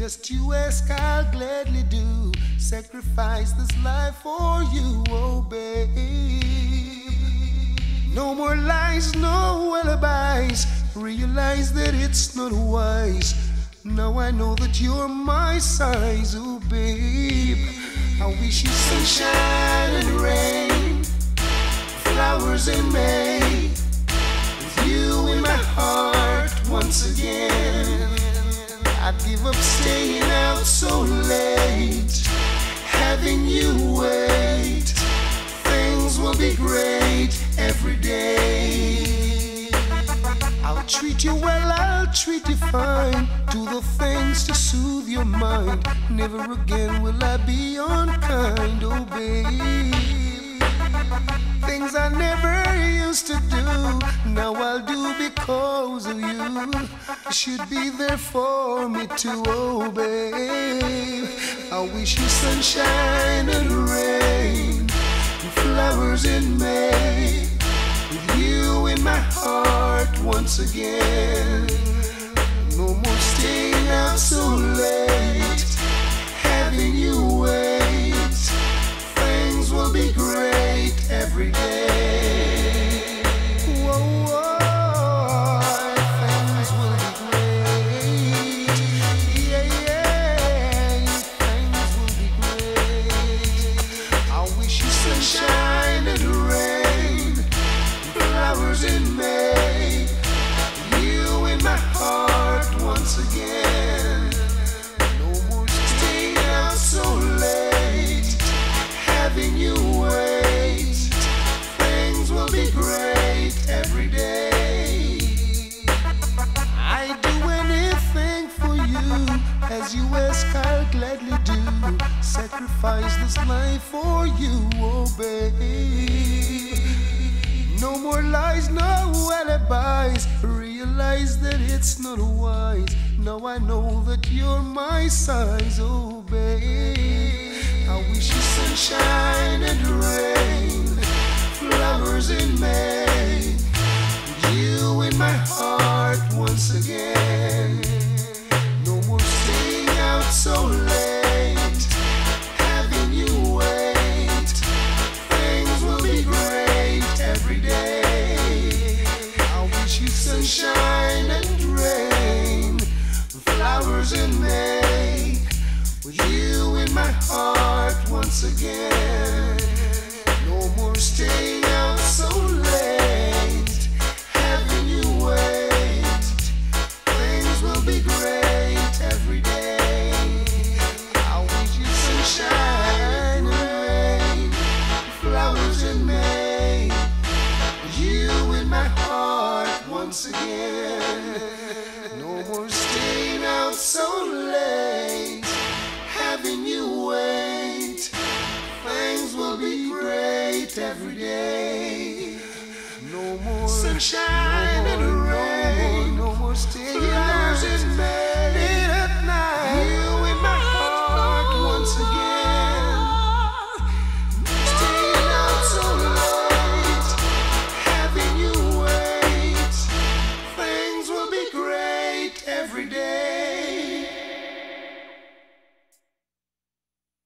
Just you ask, I'll gladly do. Sacrifice this life for you, oh babe. No more lies, no alibis. Realize that it's not wise. Now I know that you're my size, oh babe. I wish you sunshine and rain, flowers in May, with you in my heart once again. I'd give up staying out so late, having you wait. Things will be great every day. I'll treat you well, I'll treat you fine. Do the things to soothe your mind. Never again will I be unkind, oh babe. Things I never now I'll do because of you. Should be there for me to obey. I wish you sunshine and rain, and flowers in May, with you in my heart once again. Flowers in May, you in my heart once again. No more staying out so late, having you wait. Things will be great every day. I'd do anything for you, as you ask, I'll gladly do. Sacrifice this life for you, oh babe. No more lies, no alibis. Realize that it's not wise. Now I know that you're my size, oh babe. Sunshine and rain, flowers in May, with you in my heart once again. No more staying out so late, once again. No more staying out so late, having you wait. Things will be great every day. No more sunshine and rain. No more,